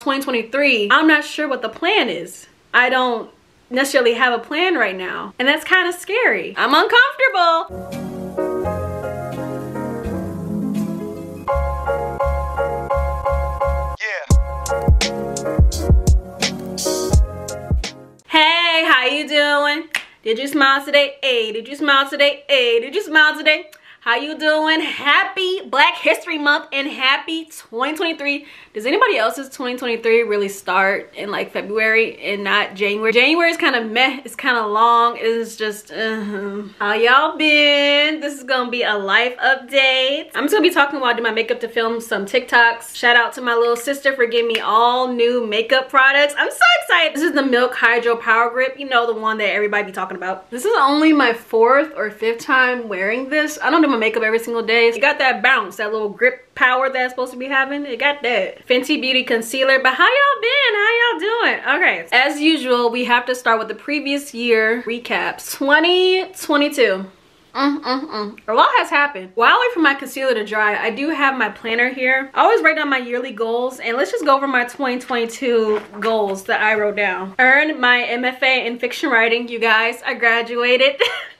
2023, I'm not sure what the plan is. I don't necessarily have a plan right now. And that's kind of scary. I'm uncomfortable. Hey, how you doing? Did you smile today? Hey, did you smile today? Hey, did you smile today? How you doing? Happy Black History Month and happy 2023. Does anybody else's 2023 really start in like February and not January? January is kind of meh. It's kind of long. It's just, uh, how y'all been? This is gonna be a life update. I'm just gonna be talking while I do my makeup to film some TikToks. Shout out to my little sister for giving me all new makeup products. I'm so excited. This is the Milk Hydro Power Grip. You know, the one that everybody be talking about. This is only my fourth or fifth time wearing this. I don't do my makeup every single day. It got that bounce, that little grip power that's supposed to be having. It got that. Fenty Beauty Concealer. But how y'all been? How y'all doing? Okay, as usual, we have to start with the previous year recaps. 2022. Mm, mm, mm. A lot has happened. While I wait for my concealer to dry, I do have my planner here. I always write down my yearly goals and let's just go over my 2022 goals that I wrote down. Earn my MFA in fiction writing, you guys. I graduated.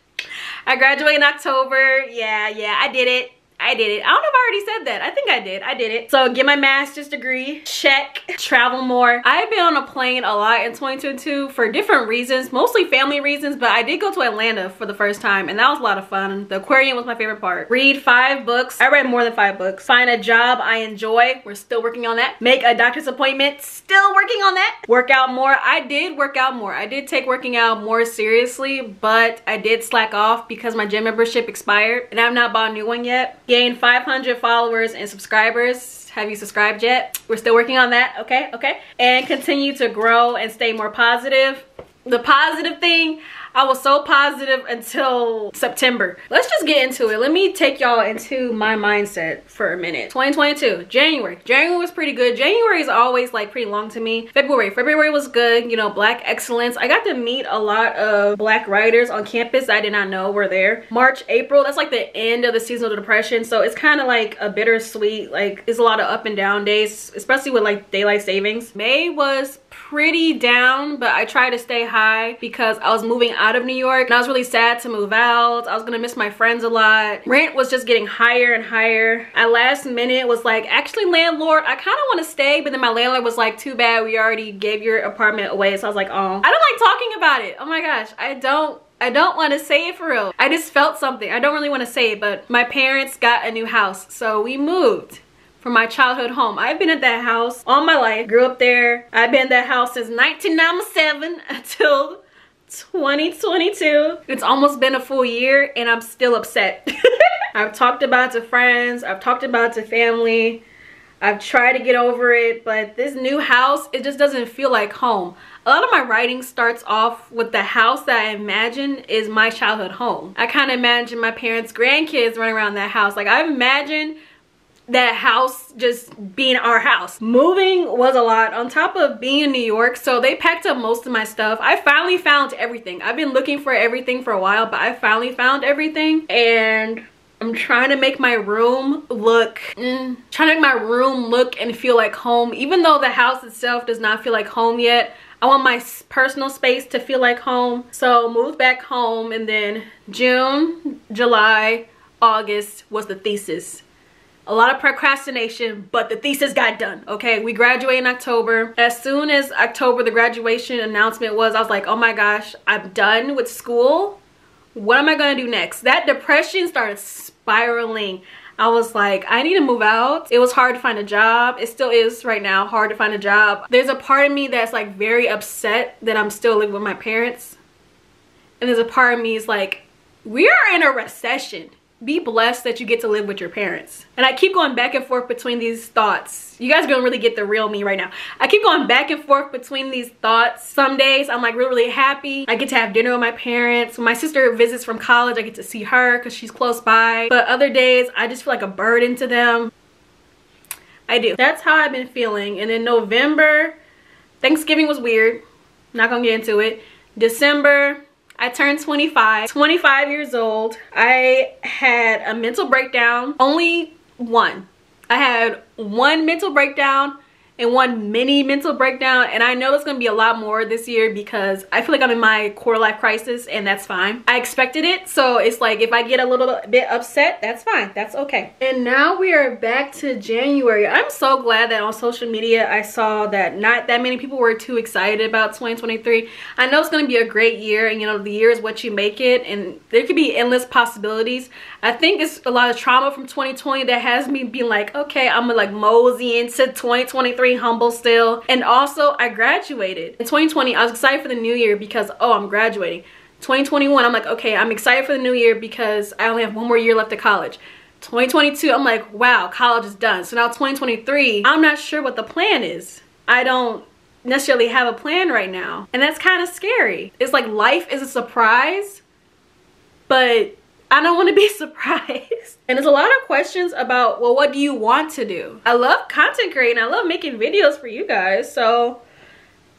I graduated in October. Yeah, yeah, I did it. I did it. I don't know if I already said that. I think I did. I did it. So get my master's degree. Check. Travel more. I've been on a plane a lot in 2022 for different reasons. Mostly family reasons, but I did go to Atlanta for the first time and that was a lot of fun. The aquarium was my favorite part. Read five books. I read more than five books. Find a job I enjoy. We're still working on that. Make a doctor's appointment. Still working on that. Work out more. I did work out more. I did take working out more seriously, but I did slack off because my gym membership expired and I've not bought a new one yet gain 500 followers and subscribers. Have you subscribed yet? We're still working on that. Okay okay. And continue to grow and stay more positive. The positive thing I was so positive until September. Let's just get into it. Let me take y'all into my mindset for a minute. 2022, January. January was pretty good. January is always like pretty long to me. February, February was good. You know, black excellence. I got to meet a lot of black writers on campus I did not know were there. March, April, that's like the end of the seasonal depression. So it's kind of like a bittersweet, like it's a lot of up and down days, especially with like daylight savings. May was pretty down, but I tried to stay high because I was moving out of New York and I was really sad to move out. I was gonna miss my friends a lot. Rent was just getting higher and higher. At last minute was like, actually landlord, I kind of want to stay, but then my landlord was like, too bad, we already gave your apartment away. So I was like, oh. I don't like talking about it. Oh my gosh, I don't I don't want to say it for real. I just felt something. I don't really want to say it, but my parents got a new house. So we moved from my childhood home. I've been at that house all my life. Grew up there. I've been at that house since 1997 until 2022. It's almost been a full year and I'm still upset. I've talked about to friends. I've talked about to family. I've tried to get over it, but this new house, it just doesn't feel like home. A lot of my writing starts off with the house that I imagine is my childhood home. I kind of imagine my parents' grandkids running around that house. Like I imagine that house just being our house. Moving was a lot on top of being in New York. So they packed up most of my stuff. I finally found everything. I've been looking for everything for a while, but I finally found everything. And I'm trying to make my room look, mm, trying to make my room look and feel like home. Even though the house itself does not feel like home yet, I want my personal space to feel like home. So moved back home and then June, July, August was the thesis a lot of procrastination, but the thesis got done, okay? We graduate in October. As soon as October, the graduation announcement was, I was like, oh my gosh, I'm done with school. What am I gonna do next? That depression started spiraling. I was like, I need to move out. It was hard to find a job. It still is right now, hard to find a job. There's a part of me that's like very upset that I'm still living with my parents. And there's a part of me is like, we are in a recession be blessed that you get to live with your parents. And I keep going back and forth between these thoughts. You guys gonna really get the real me right now. I keep going back and forth between these thoughts. Some days I'm like really, really happy. I get to have dinner with my parents. When my sister visits from college, I get to see her because she's close by. But other days, I just feel like a burden to them. I do. That's how I've been feeling. And in November, Thanksgiving was weird. Not gonna get into it. December, I turned 25, 25 years old. I had a mental breakdown, only one. I had one mental breakdown in one mini mental breakdown and I know it's gonna be a lot more this year because I feel like I'm in my quarter life crisis and that's fine. I expected it so it's like if I get a little bit upset that's fine that's okay. And now we are back to January. I'm so glad that on social media I saw that not that many people were too excited about 2023. I know it's gonna be a great year and you know the year is what you make it and there could be endless possibilities. I think it's a lot of trauma from 2020 that has me being like okay I'm gonna like mosey into 2023 very humble still. And also, I graduated. In 2020, I was excited for the new year because, oh, I'm graduating. 2021, I'm like, okay, I'm excited for the new year because I only have one more year left of college. 2022, I'm like, wow, college is done. So now 2023, I'm not sure what the plan is. I don't necessarily have a plan right now. And that's kind of scary. It's like life is a surprise, but I don't want to be surprised. And there's a lot of questions about, well, what do you want to do? I love content creating. I love making videos for you guys. So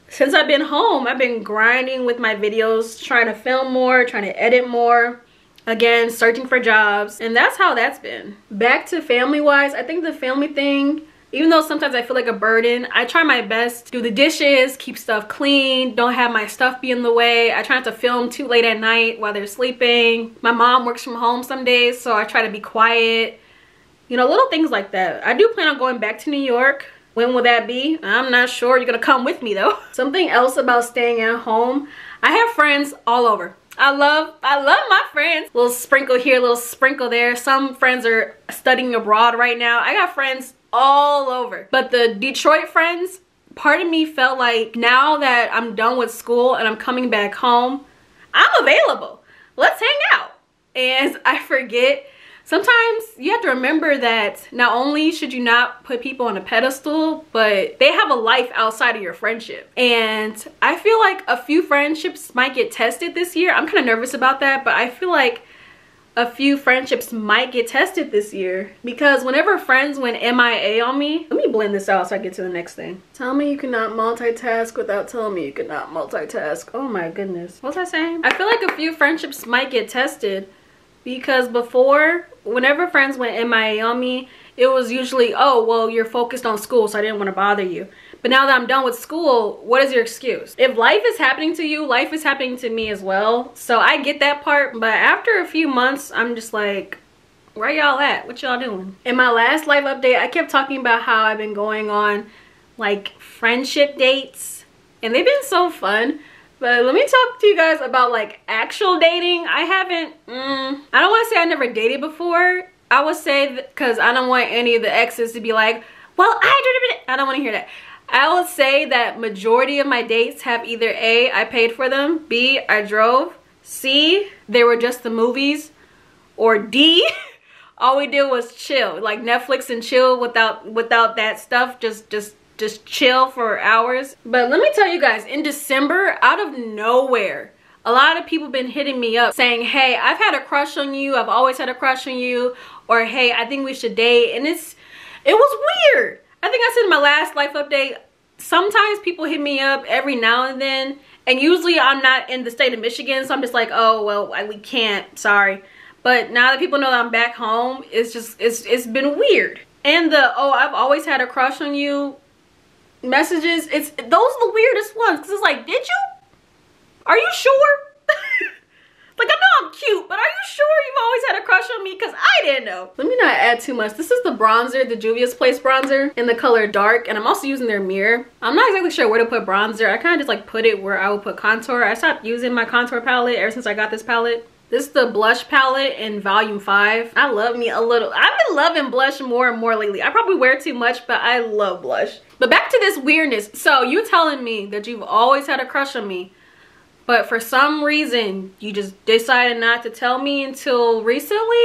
since I've been home, I've been grinding with my videos, trying to film more, trying to edit more. Again, searching for jobs. And that's how that's been. Back to family-wise, I think the family thing even though sometimes I feel like a burden, I try my best to do the dishes, keep stuff clean, don't have my stuff be in the way. I try not to film too late at night while they're sleeping. My mom works from home some days, so I try to be quiet. You know, little things like that. I do plan on going back to New York. When will that be? I'm not sure. You're gonna come with me though. Something else about staying at home. I have friends all over. I love, I love my friends. Little sprinkle here, little sprinkle there. Some friends are studying abroad right now. I got friends all over. But the Detroit friends, part of me felt like now that I'm done with school and I'm coming back home, I'm available. Let's hang out. And I forget, sometimes you have to remember that not only should you not put people on a pedestal, but they have a life outside of your friendship. And I feel like a few friendships might get tested this year. I'm kind of nervous about that, but I feel like a few friendships might get tested this year because whenever friends went MIA on me, let me blend this out so I get to the next thing. Tell me you cannot multitask without telling me you cannot multitask. Oh my goodness. What was I saying? I feel like a few friendships might get tested because before, whenever friends went MIA on me, it was usually, oh, well, you're focused on school, so I didn't want to bother you. But now that I'm done with school, what is your excuse? If life is happening to you, life is happening to me as well. So I get that part. But after a few months, I'm just like, where y'all at? What y'all doing? In my last live update, I kept talking about how I've been going on like friendship dates. And they've been so fun. But let me talk to you guys about like actual dating. I haven't, mm, I don't want to say I never dated before. I would say because I don't want any of the exes to be like, well, I did I don't want to hear that. I would say that majority of my dates have either A, I paid for them, B, I drove, C, they were just the movies, or D, all we did was chill, like Netflix and chill without without that stuff, just just just chill for hours. But let me tell you guys, in December, out of nowhere, a lot of people been hitting me up saying, hey, I've had a crush on you, I've always had a crush on you, or hey, I think we should date, and it's, it was weird. I think I said in my last life update, sometimes people hit me up every now and then. And usually I'm not in the state of Michigan. So I'm just like, oh, well, we can't. Sorry. But now that people know that I'm back home, it's just, it's, it's been weird. And the, oh, I've always had a crush on you messages, it's, those are the weirdest ones. Because it's like, did you? Are you sure? Like, I know I'm cute, but are you sure you've always had a crush on me? Because I didn't know. Let me not add too much. This is the bronzer, the Juvia's Place bronzer in the color dark. And I'm also using their mirror. I'm not exactly sure where to put bronzer. I kind of just like put it where I would put contour. I stopped using my contour palette ever since I got this palette. This is the blush palette in volume 5. I love me a little. I've been loving blush more and more lately. I probably wear too much, but I love blush. But back to this weirdness. So you telling me that you've always had a crush on me but for some reason you just decided not to tell me until recently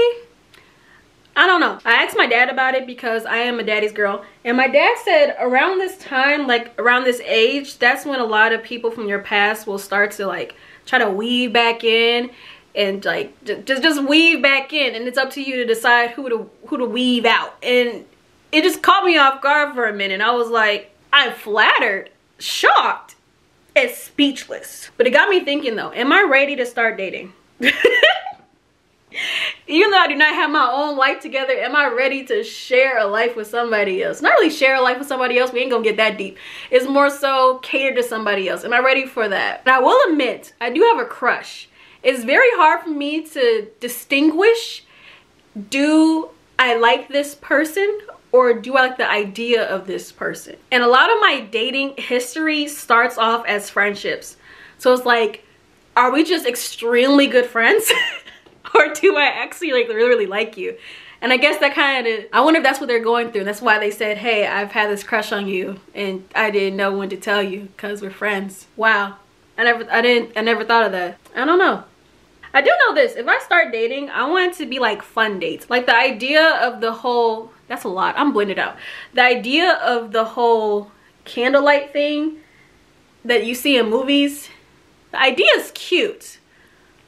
I don't know. I asked my dad about it because I am a daddy's girl. And my dad said around this time, like around this age, that's when a lot of people from your past will start to like try to weave back in and like just just weave back in and it's up to you to decide who to who to weave out. And it just caught me off guard for a minute. I was like, I'm flattered, shocked is speechless. But it got me thinking though, am I ready to start dating? even though I do not have my own life together, am I ready to share a life with somebody else? Not really share a life with somebody else. We ain't gonna get that deep. It's more so cater to somebody else. Am I ready for that? And I will admit, I do have a crush. It's very hard for me to distinguish do I like this person or do I like the idea of this person? And a lot of my dating history starts off as friendships. So it's like, are we just extremely good friends? or do I actually like really, really like you? And I guess that kind of, I wonder if that's what they're going through. That's why they said, hey, I've had this crush on you and I didn't know when to tell you because we're friends. Wow. I never, I didn't, I never thought of that. I don't know. I do know this. If I start dating, I want it to be like fun dates. Like the idea of the whole, that's a lot. I'm blended out. The idea of the whole candlelight thing that you see in movies, the idea is cute.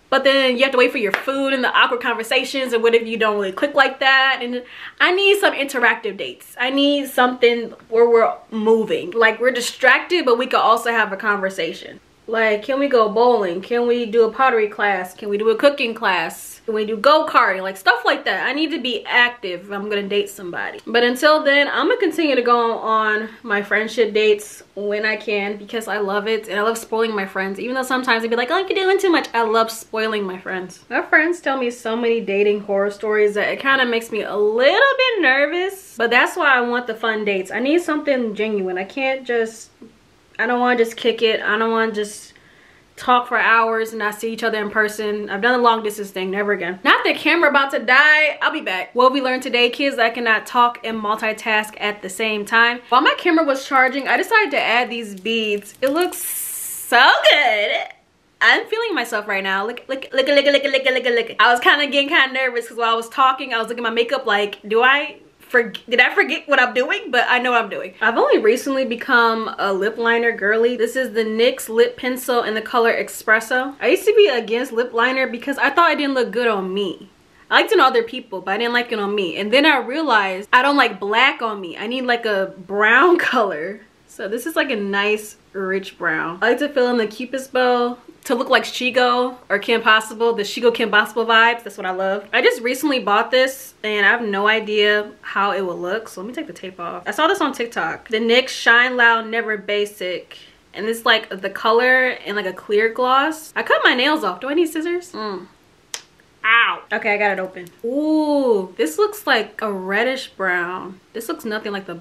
But then you have to wait for your food and the awkward conversations and what if you don't really click like that? And I need some interactive dates. I need something where we're moving. Like we're distracted, but we could also have a conversation. Like, can we go bowling? Can we do a pottery class? Can we do a cooking class? Can we do go-karting? Like, stuff like that. I need to be active if I'm gonna date somebody. But until then, I'm gonna continue to go on my friendship dates when I can because I love it and I love spoiling my friends. Even though sometimes they'd be like, oh, you're doing too much. I love spoiling my friends. My friends tell me so many dating horror stories that it kind of makes me a little bit nervous. But that's why I want the fun dates. I need something genuine. I can't just I don't want to just kick it. I don't want to just talk for hours and not see each other in person. I've done the long distance thing, never again. Not the camera about to die, I'll be back. What we learned today, kids, I cannot talk and multitask at the same time. While my camera was charging, I decided to add these beads. It looks so good. I'm feeling myself right now. Look, look, look, look, look, look, look, look. I was kind of getting kind of nervous because while I was talking, I was looking at my makeup like, do I for, did I forget what I'm doing? But I know what I'm doing. I've only recently become a lip liner girly. This is the NYX lip pencil in the color Espresso. I used to be against lip liner because I thought it didn't look good on me. I liked it on other people, but I didn't like it on me. And then I realized I don't like black on me. I need like a brown color. So this is like a nice rich brown. I like to fill in the cupid's bow to look like Shego or Kim Possible, the Shego Kim Possible vibes. That's what I love. I just recently bought this and I have no idea how it will look. So let me take the tape off. I saw this on TikTok. The NYX Shine Loud Never Basic. And it's like the color and like a clear gloss. I cut my nails off. Do I need scissors? Mm. Ow. Okay, I got it open. Ooh, this looks like a reddish brown. This looks nothing like the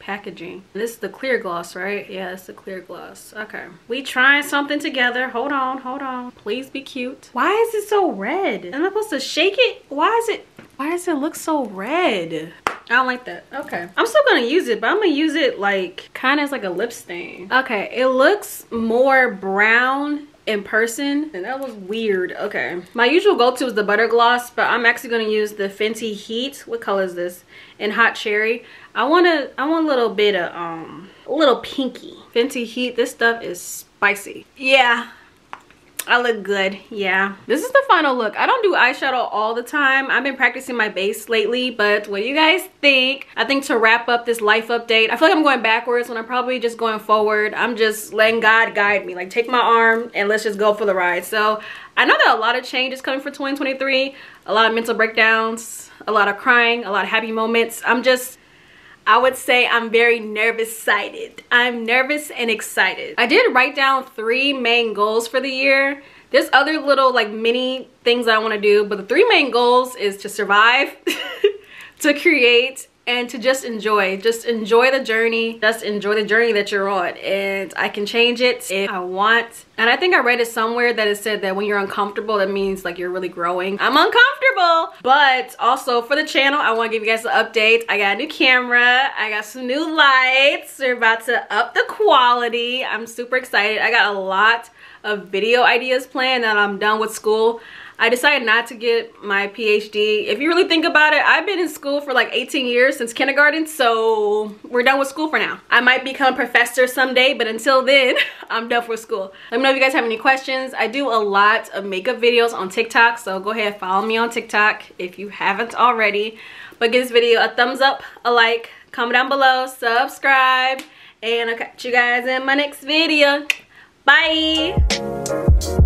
packaging. This is the clear gloss, right? Yeah, it's the clear gloss. Okay. We trying something together. Hold on, hold on. Please be cute. Why is it so red? Am I supposed to shake it? Why is it, why does it look so red? I don't like that. Okay. I'm still gonna use it, but I'm gonna use it like kind of as like a lip stain. Okay, it looks more brown in person. And that was weird. Okay. My usual go-to is the butter gloss but i'm actually going to use the fenty heat. What color is this? In hot cherry. I want to i want a little bit of um a little pinky. Fenty heat this stuff is spicy. Yeah I look good, yeah. This is the final look. I don't do eyeshadow all the time. I've been practicing my base lately, but what do you guys think? I think to wrap up this life update, I feel like I'm going backwards when I'm probably just going forward. I'm just letting God guide me. Like take my arm and let's just go for the ride. So I know that a lot of change is coming for 2023. A lot of mental breakdowns, a lot of crying, a lot of happy moments. I'm just I would say I'm very nervous sighted. I'm nervous and excited. I did write down three main goals for the year. There's other little like mini things I want to do, but the three main goals is to survive, to create, and to just enjoy just enjoy the journey just enjoy the journey that you're on. And i can change it if i want. And i think i read it somewhere that it said that when you're uncomfortable that means like you're really growing. I'm uncomfortable! But also for the channel i want to give you guys an update. I got a new camera. I got some new lights. We're about to up the quality. I'm super excited. I got a lot of video ideas planned and i'm done with school I decided not to get my PhD. If you really think about it, I've been in school for like 18 years since kindergarten, so we're done with school for now. I might become a professor someday, but until then, I'm done for school. Let me know if you guys have any questions. I do a lot of makeup videos on TikTok, so go ahead, and follow me on TikTok if you haven't already. But give this video a thumbs up, a like, comment down below, subscribe, and I'll catch you guys in my next video. Bye!